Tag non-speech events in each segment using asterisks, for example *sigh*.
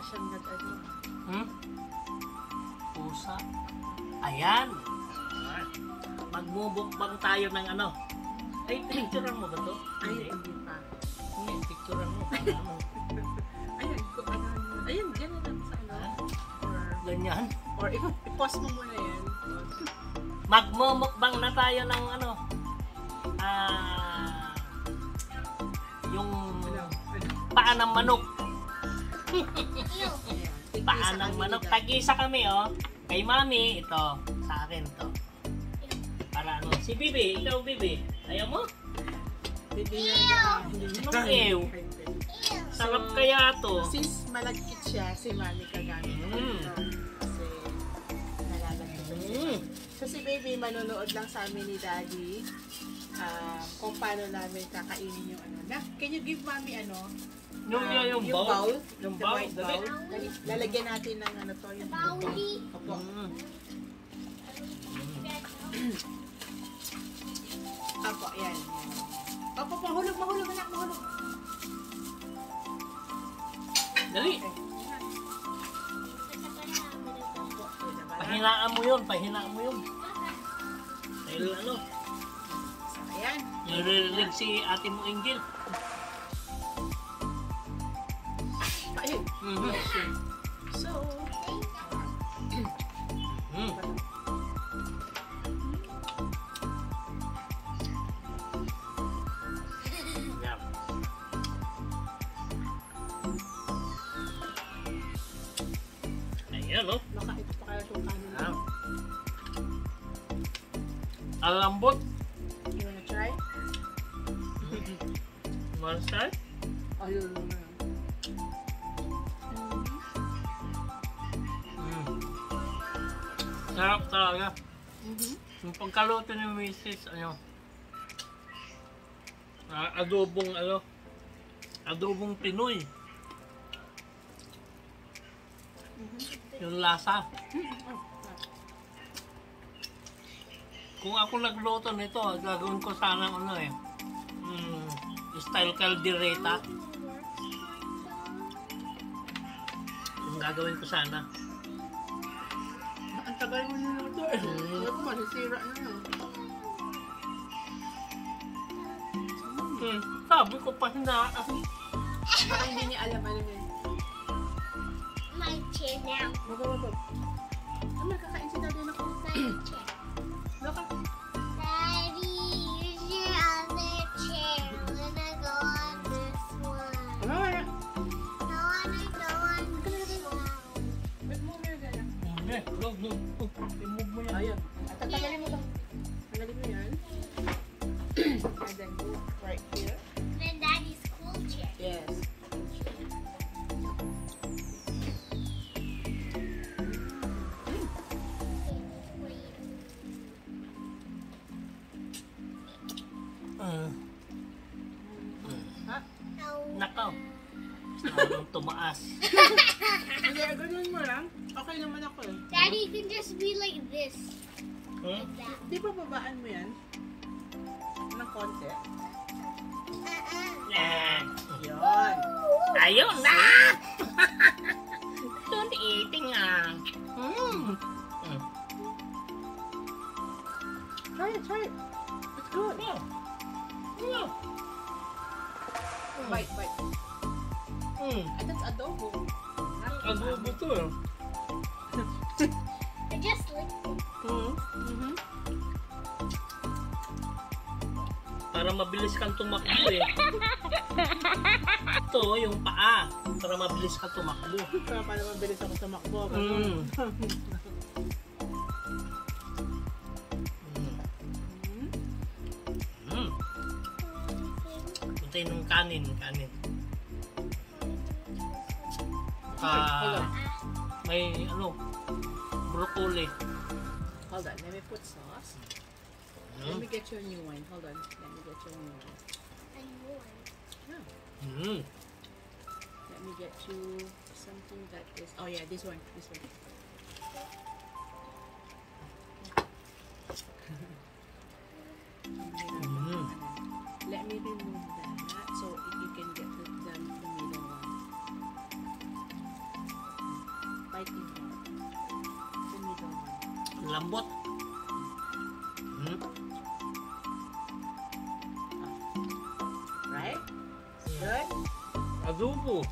siyang nag ano. Hmm? Pusa. Ayan. Magmumukbang tayo ng ano. Ay, picturean mo ba to? Ay, Hindi. pa. Hindi, picturean mo. Ano. *laughs* Ayun, kung ano. Ayun, ganun lang sa ano. Or, Ganyan. or i- i-pause mo muna yan. Magmumukbang na tayo ng ano. Ah... yung Ano? Ano? paa ng manok. Ayan. Paa ng manok. Tag-isa kami, oh. Kay mami, ito. Sa akin to. Para ano. Si Bibi, ikaw Bibi. Ayaw mo? Hindi niya. Anong ew? Sarap kaya to. Since malagkit siya, si Mami kagamit. Mm. Kasi nalalagkit siya. Mm. So si baby manonood lang sa amin ni daddy um, kung paano namin kakainin yung ano. Na, can you give mommy ano? Yung, yung, yung, bowl. Yung bowl. white Dali. bowl. Dali, lalagyan natin ng ano to, yung Opo. Mm. Opo, yan. yan. Opo, mahulog, mahulog, anak, mahulog. Dali. Okay. Pahinaan mo yun. Pahinaan mo yun. Dahil ano, ayan. narinig si ate mo Angel. Ayun. Mhm. So, Mm. Yan. Ayan, oh. baka ito pa kaya itong kanin. Ah. Ang lambot. You wanna try? *laughs* Monster. Ayun na. Mm. Sarap talaga. Mhm. Yung pagkaluto ni Mrs. ano, adobong ano, adobong Pinoy. Yung lasa. Oh, Kung ako nagluto nito, gagawin ko sana ano eh, mm, style caldereta. Yung gagawin ko sana. Tagal mo niluto eh. Mo, nasira na yun. Hmm, sabi ko pa na, Baka hindi niya alam ano yun. My chair now. Wag, wag. Ah, magkakain si daddy na ko. My chair. Loka. Go, go, go, remove mo yan. Ayun. At tatagalin mo lang. Can just be like this. Hmm? Like that. Di ba babaan mo yan? Ng konti. Uh-uh. Yan. Yun. Ayun na! *laughs* Don't eating ah. Mm. Mm. Try it, try it. It's good. Oh. Oh. Bite, bite. Mm. And that's adobo. Adobo to eh. I *laughs* just licked it. Mm. Mm-hmm. Para mabilis kang tumakbo eh. *laughs* Ito, yung paa. Para mabilis kang tumakbo. *laughs* Kaya paano mabilis ako tumakbo. Mm. Mhm. Mm. Punta yung kanin, kanin. Ah, on. may ano, broccoli. Hold on. Let me put sauce. Let Mm. me get you a new one. Hold on. Let me get you a new one. A new one. Mm. Let me get you something that is. Oh yeah, this one. This one. Mm. *laughs* Let me remove that so you can get the, lembut Hmm? Right? Good? azubu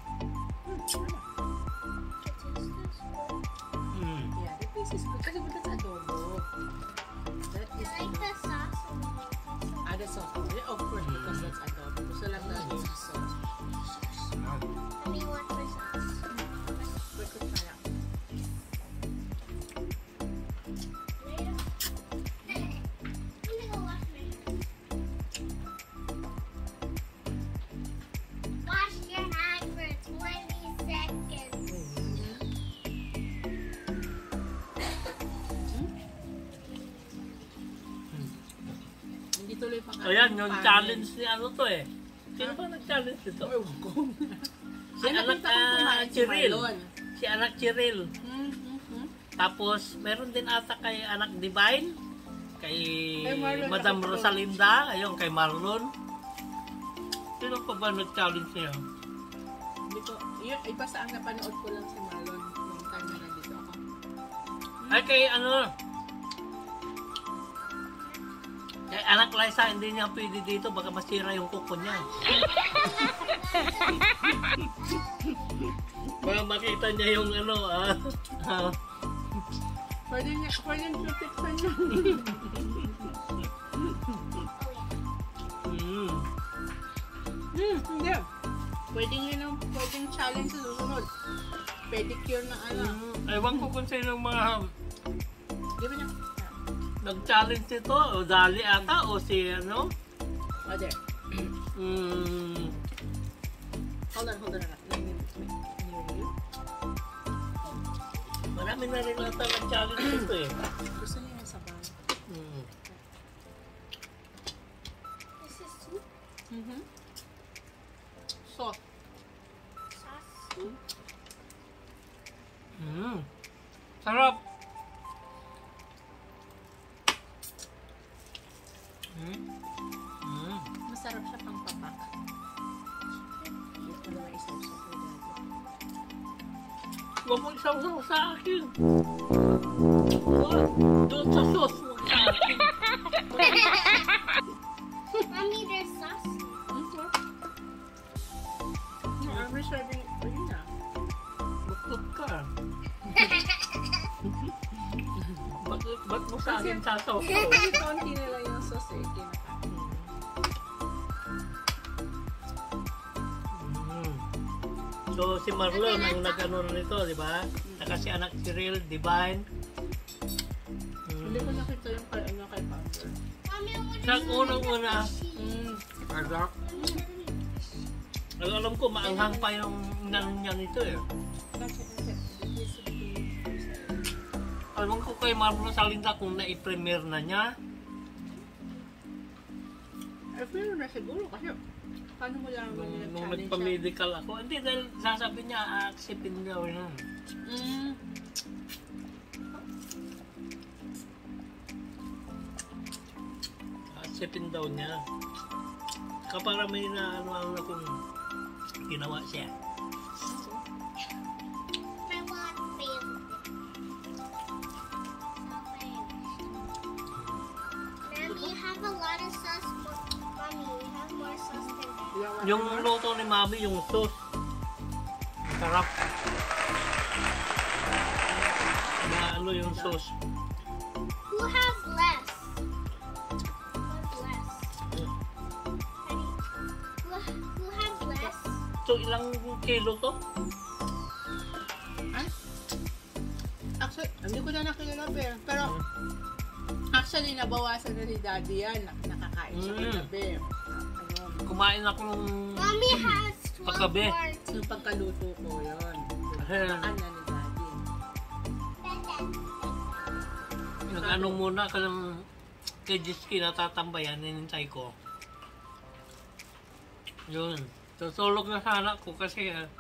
Ayan, yung challenge ni ano to eh. Sino ba nag-challenge nito? Ewan ko. Si Ano anak kong ah, kumain si anak Cheryl. Hmm, hmm, hmm. Tapos, meron din ata kay anak Divine. Kay Madam Rosalinda. Ayun, kay Marlon. Sino pa ba nag-challenge niya? Hindi ko, yun, iba sa ang napanood ko lang si Marlon nung time na nandito ako. Ay, kay ano? Kay anak Liza, hindi niya pwede dito. Baka masira yung kuko niya. *laughs* Baka makita niya yung ano, ah. ah, Pwede niya, pwede niya protection niya. mm. hmm, hindi. Pwede niya nang, pwedeng challenge sa susunod. Pedicure na ano. Mm, Ewan ko kung sino mga Di ba niya? Nag-challenge nito. O Dali ata o si ano. There. Mm, Hold on, hold on. Marami na rin ata nag-challenge nito eh. Gusto niya yung sabaw. Mm. This is soup Mm-hmm. Soft. sauce. Mm. Sarap. Huwag mo isaw sa akin. Huwag. Doon sa sauce. Huwag sa akin. Mommy, there's sauce. No, I'm reserving it for you now. Buktot ka. Ba't, mo sa akin sasaw ka? Kasi konti na si Marlon ang nag-ano na nito, di ba? Saka si anak si Real, Divine. Hindi ko nakita yung kay, ano, kay want Sa unang-una, Mm. Adak. Alam ko, maanghang pa yung nan niya nito eh. Alam ko kay Marlon Salinda kung na-premiere na niya. Eh, pero na siguro kasi paano mo lang Nung, nung challenge nagpa-medical ako. Hindi, dahil sasabi niya, acceptin daw yun. Mm. Acceptin daw niya. Kapara may na ano kung ginawa siya. Yung luto ni Mami, yung sauce. Sarap. Na ano yung sauce. Who has less? Who has less? Who, who has less? So, ilang kilo to? Ah? Actually, hindi ko na nakilala pero, pero actually nabawasan na ni Daddy yan. Nak- Nakakain siya Mm. kagabi. Kumain ako nung... Mommy has 12 Pagkabi. more. Yung pagkaluto ko yun. Nakaan na ni Daddy. Nag-ano muna ka ng kay Jiski natatambayan, ninintay ko. Yun. Tutulog na sana ko kasi ah,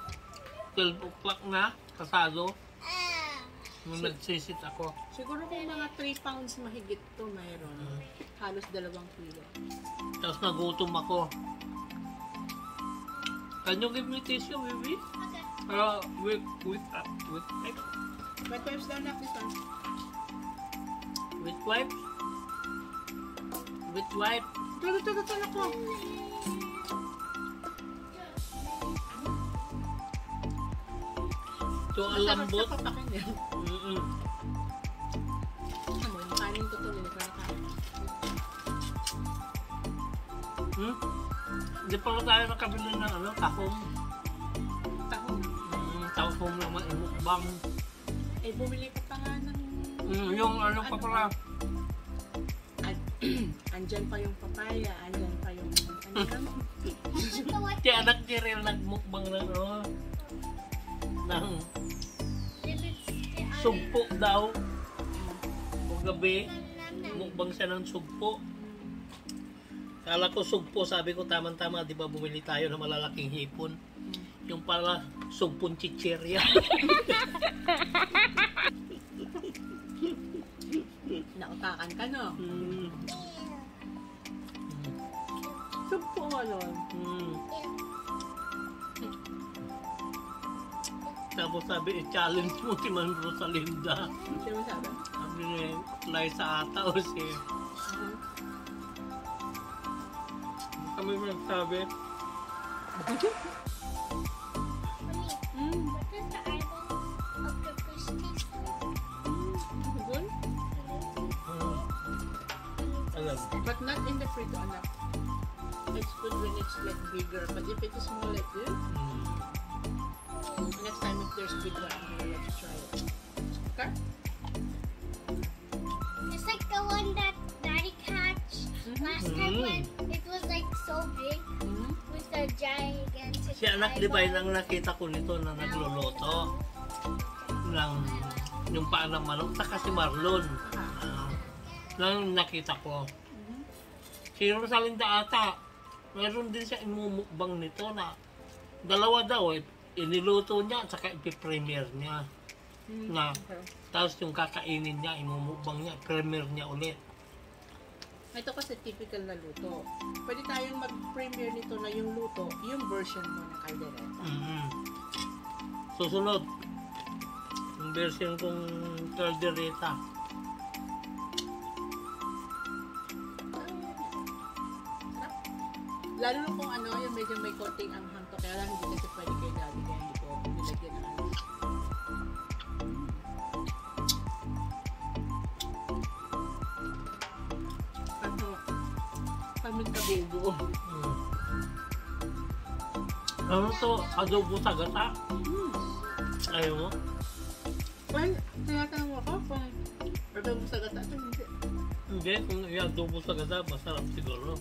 12 o'clock na, kasado, Ah. nung nagsisit ako. Siguro kung mga 3 pounds mahigit to mayroon. Halos dalawang kilo. Tapos nagutom ako. Can you give me tissue, baby? Okay. Uh, with, with, uh, with, eh, But wipes down na this one. With wipe? With wipe? Tulo, tulo, tulo ko. Ito ang Masarap lambot. sa papakin yan. Mm-mm. Ano kanin ko tuloy. Hmm? Hindi pa tayo nakabili ng ano, tahong. Tahong. Mm, tahong naman imukbang. Eh, bumili ka pa nga ng... Mm, yung ano pa pala. An- *clears throat* andyan pa yung papaya, andyan pa yung... Ano ka? Si anak ni Rel nagmukbang ng ano, ng sugpo daw. O gabi, mukbang siya ng sugpo. Kala ko sugpo, sabi ko tamang-tama, di ba bumili tayo ng malalaking hipon. Yung pala, sugpon chichirya. *laughs* Nautakan ka, no? mm. Sumpo mo, Lon. Mm. Tapos sabi, i-challenge mo si Man Rosalinda. Sino sabi? Sabi ni Liza ata o si... Good. mm, alam, But not in the frito, anak. It's good when it's like bigger. But if it is small like this, mm, next time if there's big one, I'm gonna let you try it. Okay? Si anak di ba yun eyeball. ang nakita ko nito na nagluluto ng yung paa ng manok saka si Marlon Ah, nang nakita ko si Rosalinda ata meron din siya imumukbang nito na dalawa daw eh iniluto niya at saka ipipremiere niya na Okay. tapos yung kakainin niya imumukbang niya premiere niya ulit Ito kasi typical na luto. Pwede tayong mag-premiere nito na yung luto, yung version mo na kaldereta. Mhm. Susunod, yung version kong caldereta. Lalo na kung ano, yung medyo may konting anghang to. Kaya lang hindi kasi pwede kay daddy pamintabildo. Mm. Ano to? Adobo sa gata? Hmm. Ayaw mo? Well, tinatanong mo ako kung adobo sa gata ito, hindi. Hindi, kung i-adobo sa gata, masarap siguro.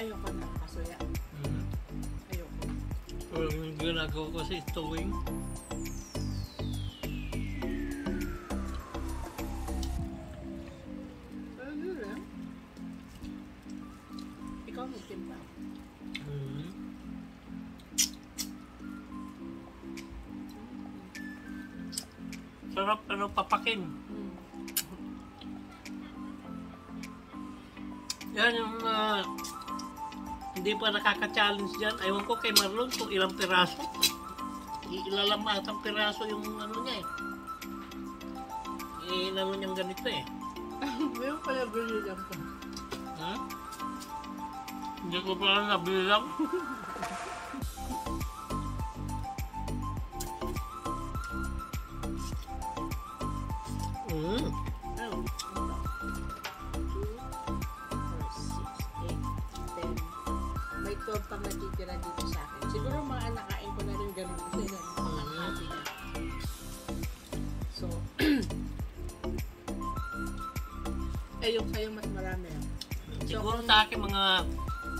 Ayoko na, kasuya. Mm. Ayoko. Pero yung ginagawa ko sa stowing, nakaka-challenge dyan. Ewan ko kay Marlon kung ilang piraso. Ilalamatang piraso yung ano niya eh. Inano niyang ganito eh. *laughs* Meron pala brilliant ko. Ha? Hindi ko pa nabilang. mm. *laughs*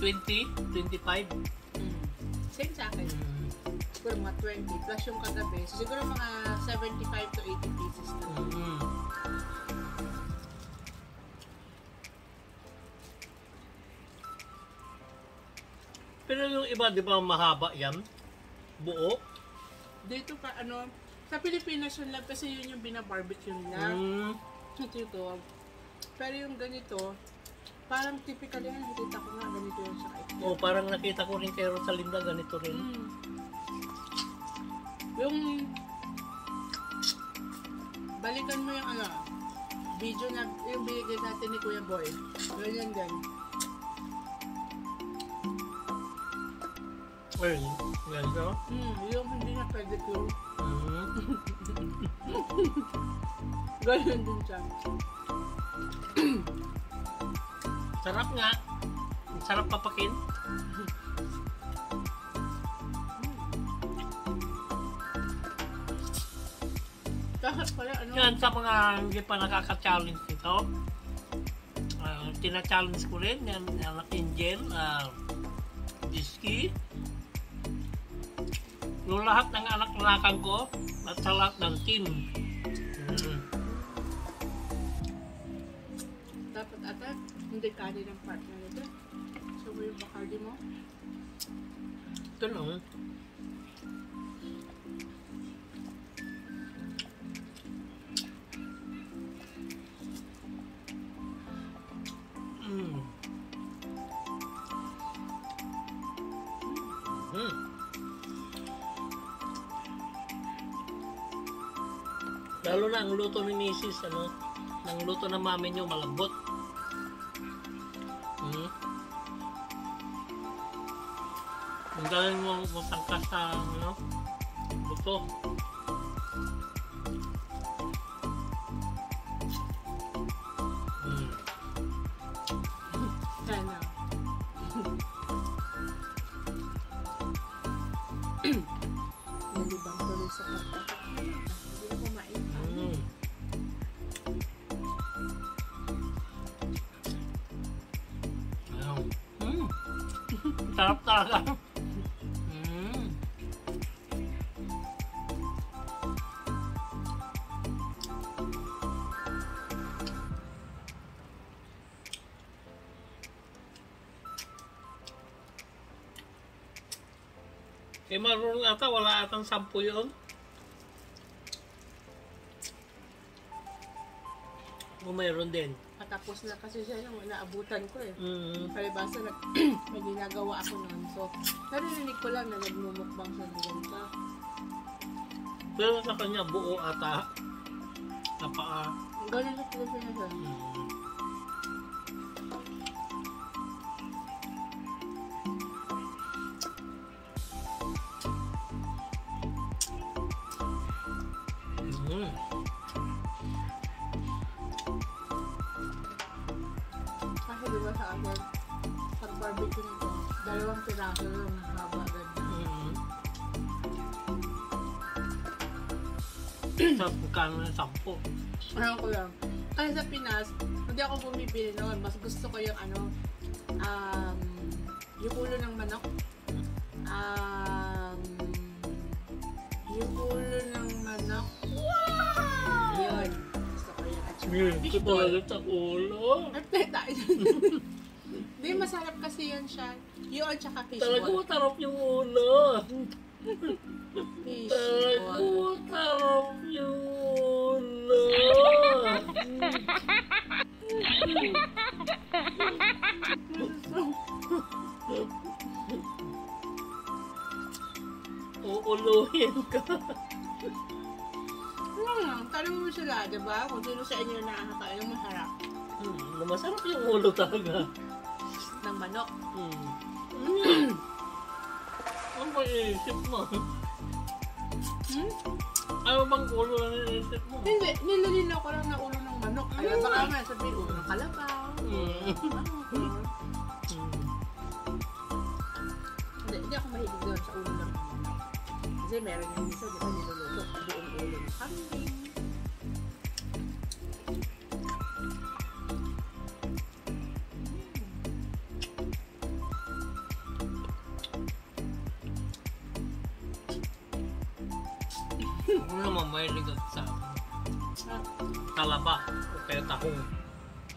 20, 25. Mm. Same sa akin. Siguro mga 20 plus yung kagabi. So, siguro mga 75 to 80 pieces na. Mm. Pero yung iba, di ba mahaba yan? Buo? Dito pa ano, sa Pilipinas yun lang kasi yun yung binabarbecue nila. Mm. Ito. Pero yung ganito, parang typical yan. Nakita ko nga ganito yung sa kanya. O parang nakita ko rin kay Rosalinda ganito rin. Mm. Yung balikan mo yung ano, video na yung binigay natin ni Kuya Boy. Ganyan din. Ay, ganito. Hmm, yung hindi na pedicure. Mm. *laughs* Ganyan din siya. *clears throat* Sarap nga. Sarap papakin. Kahit pala ano, Yan sa mga hindi pa nakaka-challenge nito. Uh, tina-challenge ko rin yan anak Angel, uh, Diski. Yung lahat ng anak-anakan ko at sa lahat ng team. Hindi kani ng partner nito. So, yung Bacardi mo. Ito no. Mm. Mm. Lalo na ang luto ni Mrs. ano, ang luto ng mami niyo malambot. Ang galing mo masangkas sa ano, luto. Wala atang sampu yun. O mayroon din. Patapos na kasi siya yung naabutan ko eh. Mm. Palibasa nag *clears throat* may ginagawa ako noon. So, narinig ko lang na nagmumukbang siya ng ganito. Pero sa kanya buo ata. Paa. Ganun sa Pilipinas siya. Mm. Sampo. Ano ko lang. Kasi sa Pinas, hindi ako bumibili noon. Mas gusto ko yung ano, um, yung ulo ng manok. Um, yung ulo ng manok. Yun. Gusto ko yun. At saka fishball. talaga sa ulo. Ay, peta. Hindi, *laughs* masarap kasi yun siya. Yun, tsaka Talaga fishball. matarap yung ulo. Talaga Fishball. matarap yung ulo. Uuluhin ka. Hmm, tanong mo sila, di ba? Kung sino sa inyo nakakakain ng masarap Hmm, masarap yung ulo talaga. ng manok. Hmm. Mm. Ano ba iisip mo? Hmm? Ano bang ulo na iniisip mo? Hindi, nilalina ko lang na ulo ng manok. Kaya baka nga sabihin, ulo ng kalabaw. Hmm. Hmm. Hindi, hindi ako mahilig doon sa ulo ng manok. Kasi meron yung isa, di ba, niluluto. Buong ulo ng kambing. O kaya tahong.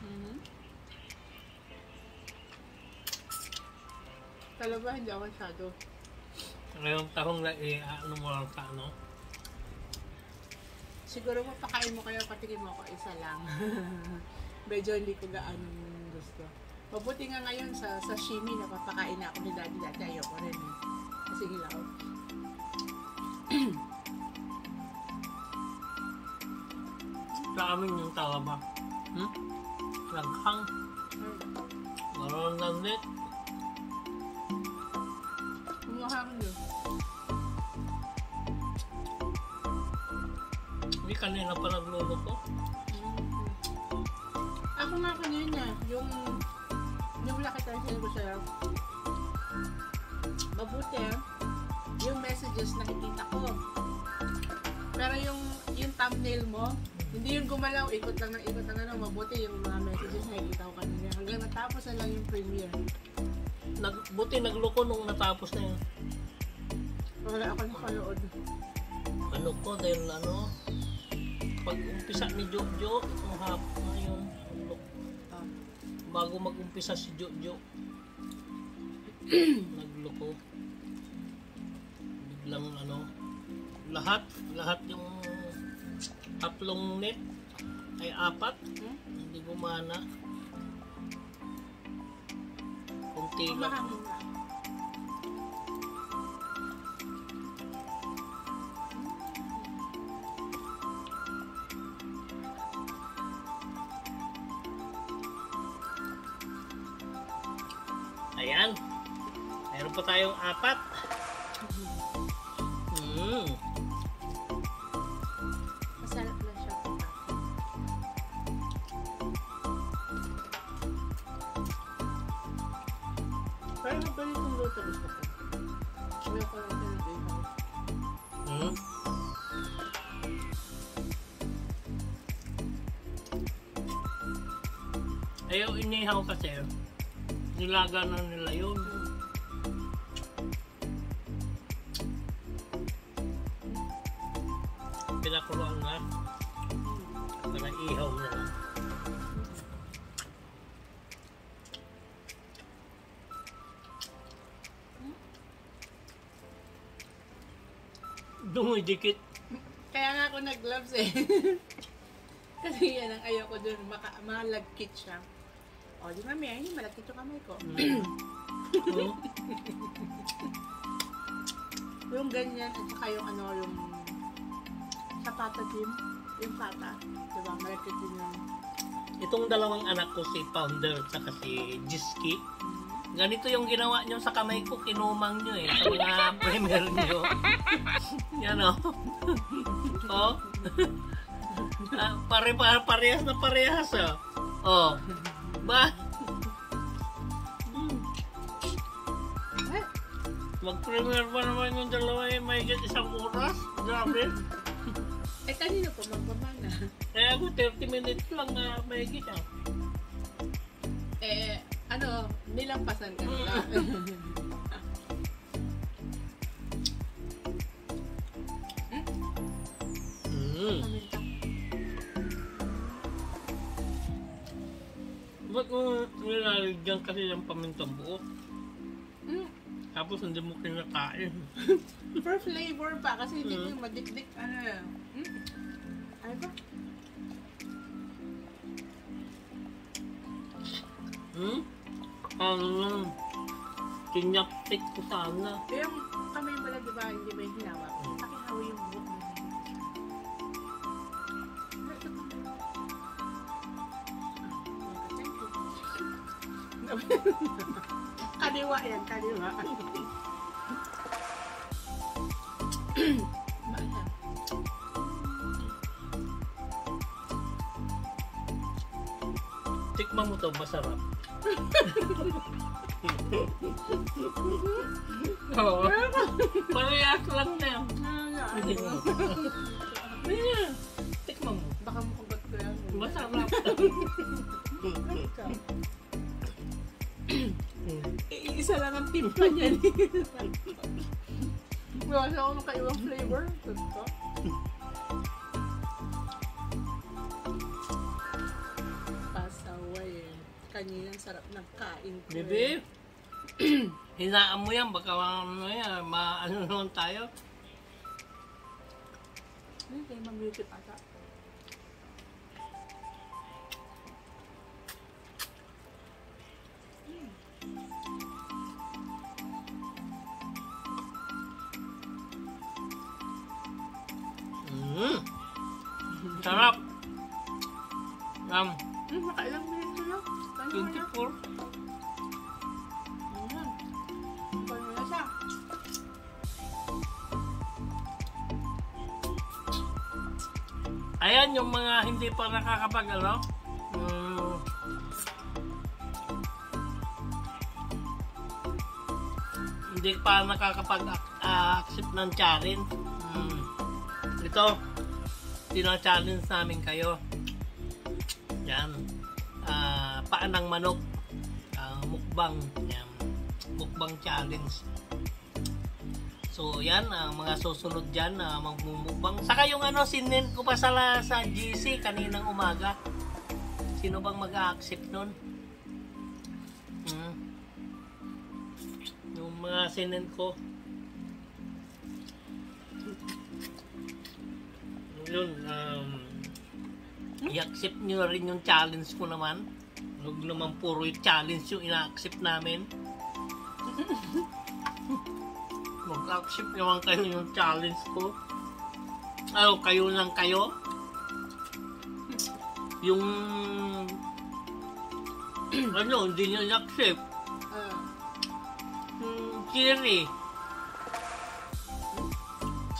mhm. Talaba, hindi ako masyado. Ngayong tahong na i-ano mo lang sa ano. Siguro mapakain mo kayo, patikin mo ako isa lang. *laughs* Medyo hindi ko gaano gusto. Mabuti nga ngayon sa sashimi, napapakain na ako ni Daddy. Dati ayoko rin eh. Kasi hilaw. Sa amin yung talaba. Hmm? Naghang. Maroon ng net. Ko yun. Hindi kanina pa nagluluto. Ako nga kanina, yung yung wala kita sinabi ko sa'yo, mabuti yung messages nakikita ko. Pero yung yung thumbnail mo, hindi yung gumalaw, ikot lang ng ikot ng ano, mabuti yung mga messages nakikita ko kanina. Hanggang natapos na lang yung premiere. Nag, buti nagluko nung natapos na yun. Wala ako nakanood. Ano ko, dahil ano, pag umpisa ni Jojo, itong hapon na yun, ano, Ah, bago mag-umpisa si Jojo, *clears throat* nagloko. Tatlong net ay apat, hmm? hindi gumana. Kunti lang. Ayan. Meron pa tayong apat. Kasi. Nilaga na nila yun. Pinakuloan na. Para ihaw na lang. Dumidikit. Kaya nga ako nag-gloves eh. *laughs* Kasi yan ang ayaw ko dun, maka, malagkit siya. O, di mami, ayun, malagkit yung kamay ko. Oh. *laughs* Yung ganyan, at saka yung ano, yung sa pata Jim, yung pata. Diba, malagkit din yung... Itong dalawang anak ko, si Pounder at si Jiski, ganito yung ginawa nyo sa kamay ko, kinumang nyo eh, sa mga *laughs* premier nyo. *laughs* Yan o. oh. ah, pare, pare, parehas na parehas oh. Oh. Ba? Ay, Mag-premier pa naman yung dalawa eh, may isang oras. Grabe. *laughs* eh, kanino po magpamana? Eh ako, 30 minutes lang na may gisa. eh, ano, nilampasan ka nila. *laughs* nilalagyan kasi ng pamintang buo? Mm, Tapos hindi mo kinakain. *laughs* for flavor pa, kasi hindi Mm. madikdik, ano eh. Mm. Ay ba? Hmm? Ano lang? Kinyaptik ko sana. Yung kamay mo lang, di ba, hindi ba yung *laughs* kaliwa yan, kaliwa. *clears throat* Tikman mo to, masarap. *laughs* Oo. Parehas lang na yan. Hindi mo. *laughs* Tikman mo. Baka makagot ko yan. Masarap. Ang timpla niyan. Wala siya akong kaiwang flavor. Totoo. Pasaway eh. Kanina sarap ng kain ko. eh. Bebe, *clears throat* hinaan mo yan. Baka ano yan, maano naman tayo. Kayo mag-beauty ata? Mga hindi pa nakakapag, ano, mm, hindi pa nakakapag-accept ng challenge. Mm. Ito, tina-challenge namin kayo. Yan. Ah, paan ng manok. Ah, mukbang. Yan. Mukbang challenge. So, yan, ang mga susunod dyan na magmumukbang. Saka yung ano, sinin ko pa sa, sa GC kaninang umaga. Sino bang mag-accept nun? Hmm. Yung mga sinin ko. Yun, um, i-accept nyo rin yung challenge ko naman. Huwag naman puro yung challenge yung ina-accept namin. *laughs* Mag-accept naman kayo yung challenge ko. Ano, kayo lang kayo. Yung... *clears throat* ano, hindi nyo i-accept. Ah, Hmm, Chiri.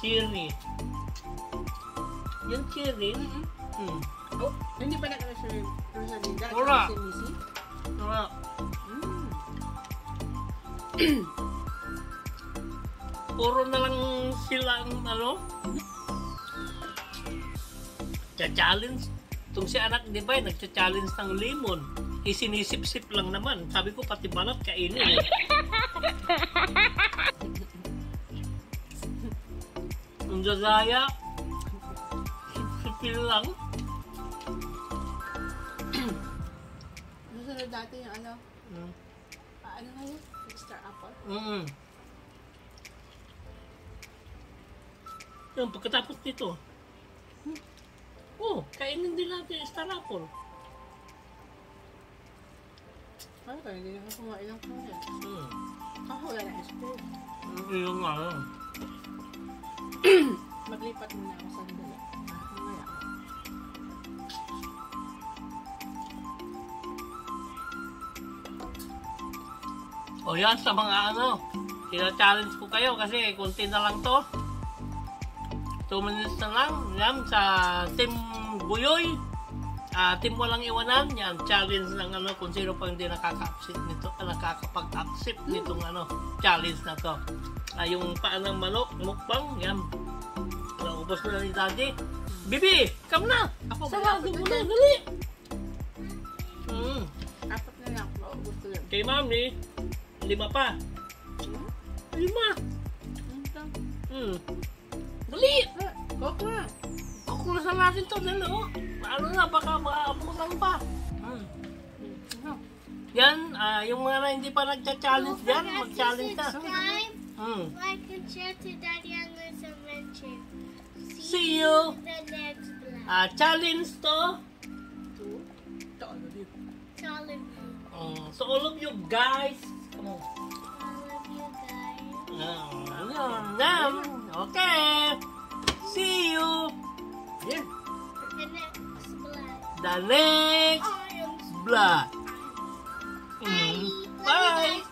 Chiri. Yung chiri. Hmm. oh, hindi Rosalinda at Wala. Wala. Mm. *clears throat* *clears throat* Puro na lang sila ang ano. Cha-challenge. Itong si anak, di ba, nagcha-challenge ng lemon. Isinisip-sip lang naman. Sabi ko, pati balat kainin. *laughs* Ang gagaya. Sipil lang. Susunod dati yung ano, Mm. ah, ano nga yun? Mr. Apple? Mm. Yung pagkatapos nito. Hmm. Oh, kainin din natin yung star apple. Ano ka, hindi na kumain ng kumain. Hmm. Ako wala na spoon. Yung nga. ah. *clears throat* Maglipat muna ako sa dala. Ah, mamaya ako. O yan, sa mga ano, sina-challenge ko kayo kasi konti na lang to. 2 minutes na lang. Yan, sa Team Buyoy. Ah, team walang iwanan, yan, challenge ng ano, kung sino pa hindi nakaka-accept nito, ah, nakakapag-accept nitong ano, challenge na to. Ah, yung paan ng manok, mukbang, yan. Naubos na ni Daddy. Bibi, come na! Ako, Sarado mo na dali! Hmm. Apat na lang. Maubos ko yun. Kay Mami, lima pa. Hmm? Lima. Hmm. Hmm. Dali! Ah, na. Kukulasan natin to, dali oh. Ano na, baka maabutan pa. Hmm. Hmm? Yan, ah, yung mga na hindi pa nagcha-challenge dyan, mag-challenge na. Subscribe, Hmm. like, and share to Daddy Angler's Adventure. See you! in the next vlog. Ah, challenge to. Two. Ito, ano dito? To all of you. Um, so all of you guys, come on. All of you guys. Ah, yun, yan. Okay. See you. Yeah. The next blood. The next blood. Mm -hmm. Bye.